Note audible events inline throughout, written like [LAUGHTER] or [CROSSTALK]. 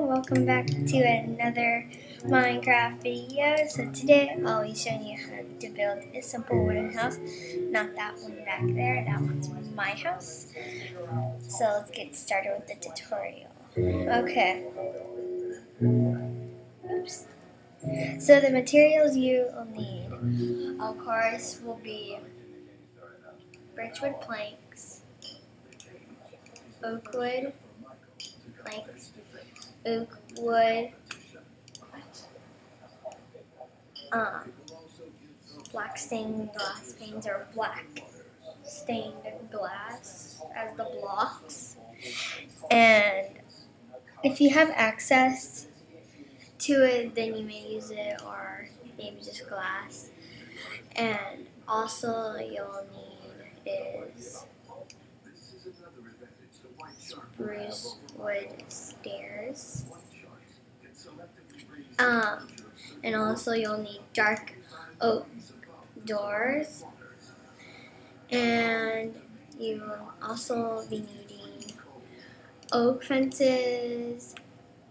welcome back to another Minecraft video. So today I'll be showing you how to build a simple wooden house. Not that one back there, that one's my house. So let's get started with the tutorial. Okay. Oops. So the materials you will need, of course, will be birchwood planks, oak wood, planks, oak wood, um, black stained glass panes or black stained glass as the blocks. And if you have access to it, then you may use it or maybe just glass. And also you'll need is spruce wood stairs. Um, and also you'll need dark oak doors. And you will also be needing oak fences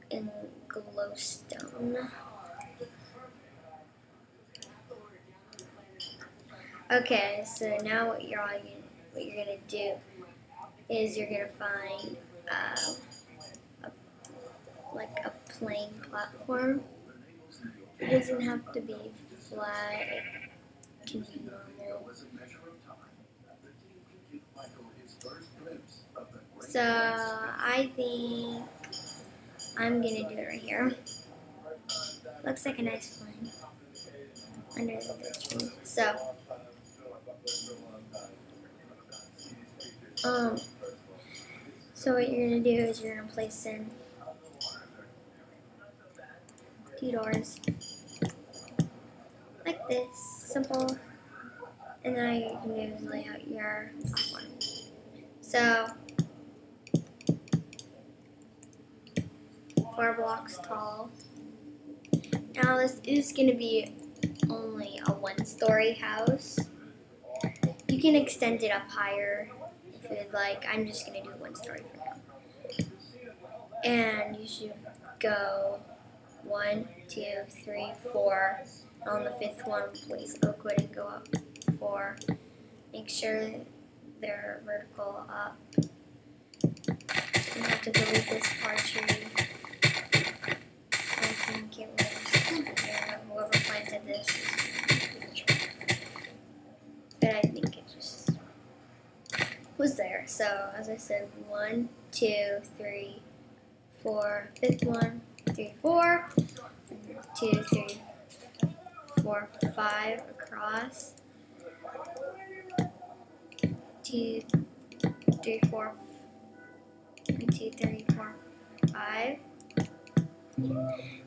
and glowstone. Okay, so now what you're all what you're gonna do is you're gonna find uh, a, like a plane platform. It doesn't have to be flat. It can be normal. So I think I'm gonna do it right here. Looks like a nice plane under the tree. So. Um, so what you're going to do is you're going to place in two doors like this, simple, and now you can lay out your. So, four blocks tall. Now this is going to be only a one-story house. You can extend it up higher you'd like. I'm just to do one story for now. And you should go one, two, three, four. On the fifth one, place oak wood and go up four. Make sure they're vertical up. You have to delete this part tree. So as I said, one, two, three, four, fifth one, three, four, two, three, four, five across, two, three, four, two, three, four, five.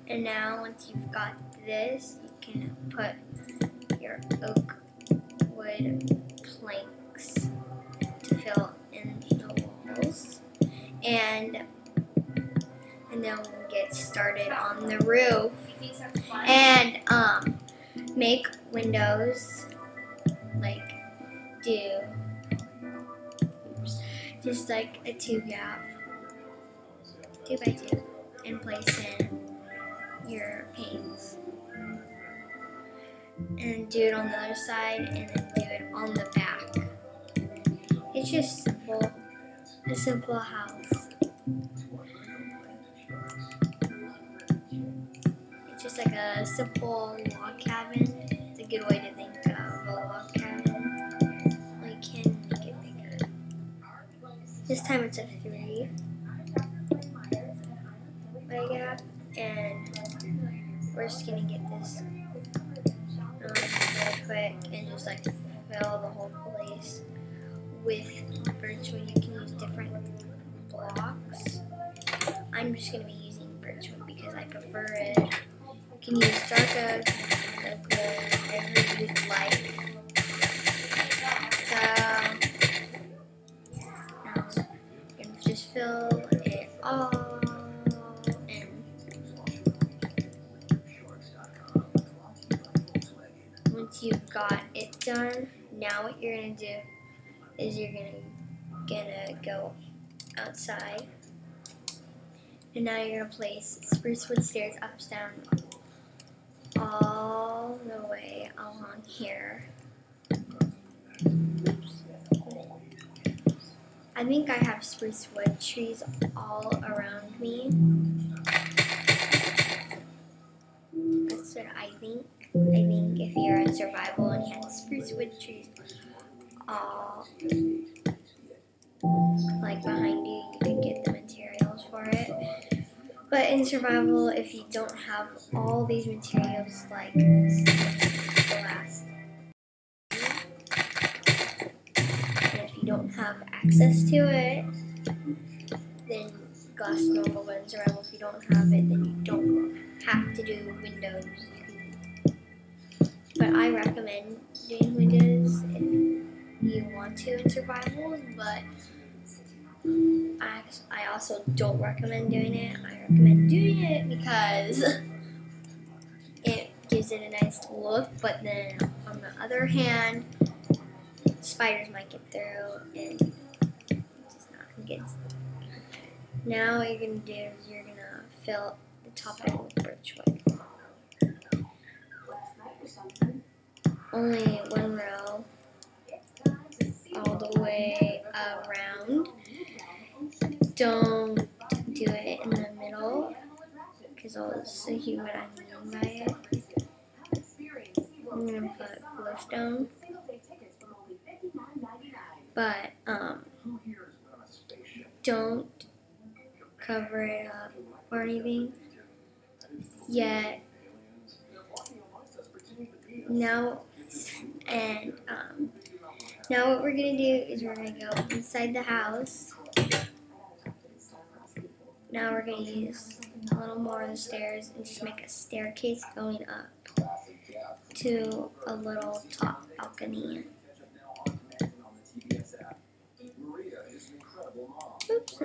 And now once you've got this, you can put your oak wood planks to fill And and then we'll get started on the roof. And um make windows like do oops, just like a two gap two by two and place in your panes and do it on the other side and then do it on the back. It's just simple a simple house. It's just like a simple log cabin. It's a good way to think of a log cabin. You can make it bigger. This time it's a three. By gap and we're just gonna get this um, really quick and just like fill the whole place with birchwood. You can use different blocks. I'm just gonna be using birchwood because I prefer it. You can use dark oak, oak wood, whatever you'd like. So can just fill it all you've got it done, now what you're gonna do is you're gonna gonna go outside And now you're gonna place spruce wood stairs up down all the way along here. I think I have spruce wood trees all around me. That's what I think. I think if you're in survival and you have spruce wood trees all like behind you, you can get the materials for it. But in survival, if you don't have all these materials like glass, and if you don't have access to it, then glass normal. In survival, if you don't have it, then you don't have to do windows. But I recommend doing windows you want to in survival, but I, I also don't recommend doing it. I recommend doing it because it gives it a nice look, but then on the other hand, spiders might get through and just not get. Now what you're gonna do is you're gonna fill the top end with birchwood. Only one row the way around. Don't do it in the middle because I'll show you what I mean by it. I'm gonna put glowstone, but um, don't cover it up or anything yet. Now and um, now what we're gonna do is we're gonna go inside the house. Now we're gonna use a little more of the stairs and just make a staircase going up to a little top balcony.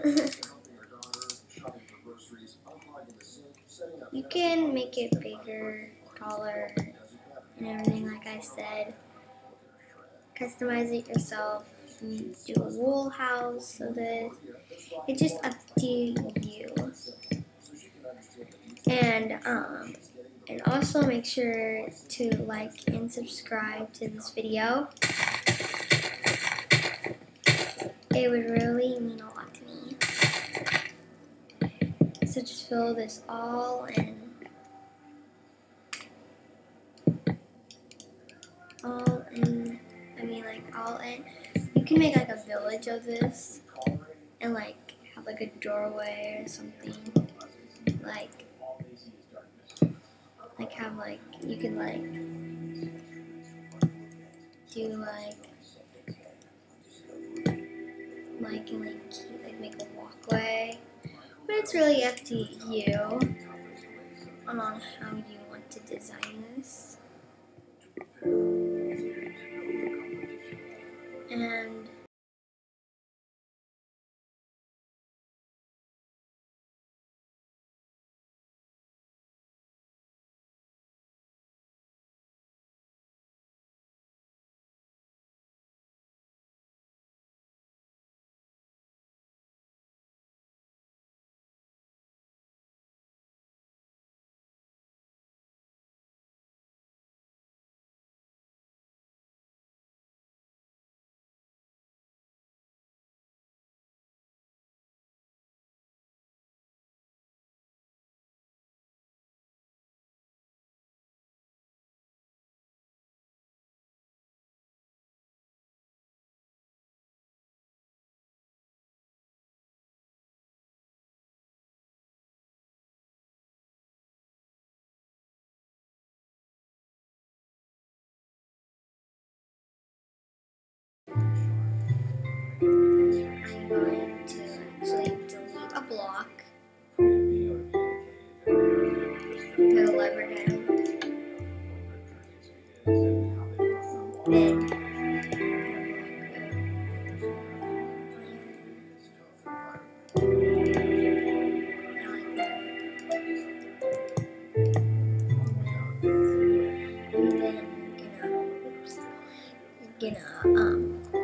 [LAUGHS] You can make it bigger, taller, and everything like I said. Customize it yourself. You do a wool house so that it's just up to you. And um and also make sure to like and subscribe to this video. It would really mean a lot to me. So just fill this all in. All in, all in. You can make like a village of this and like have like a doorway or something. Like, like have like, you can like do like like and like keep, like make a walkway. But it's really up to you on how you want to design going to actually delete a block. Put a lever down. Then gonna um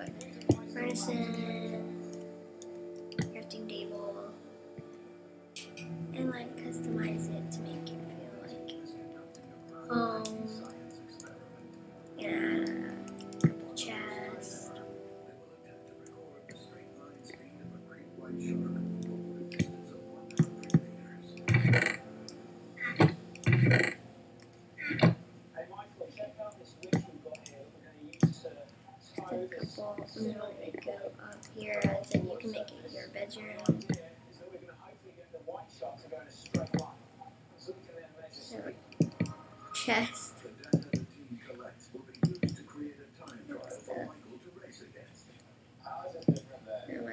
put like put furnace crafting table, and like customize it to make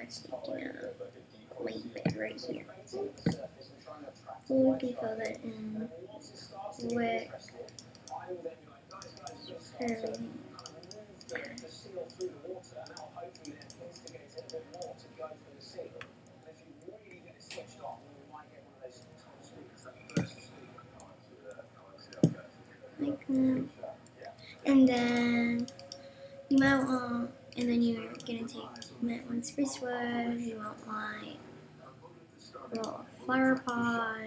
Actually gonna leave it right here. So we can fill that in with everything. Like that. And then you might want, and then you're gonna take, you want spruce wood, you want like little flower pot,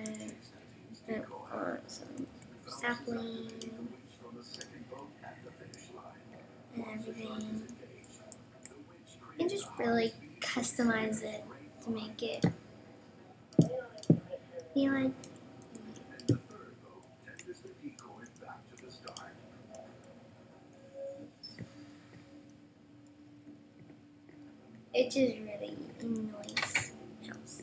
you want some sapling, and everything. And just really customize it to make it be like It just really a nice house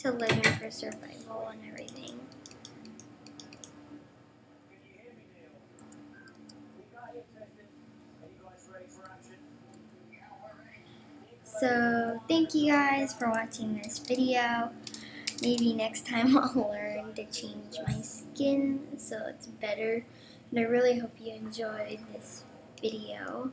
to live in for survival and everything. So thank you guys for watching this video. Maybe next time [LAUGHS] I'll learn to change my skin so it's better. And I really hope you enjoyed this video.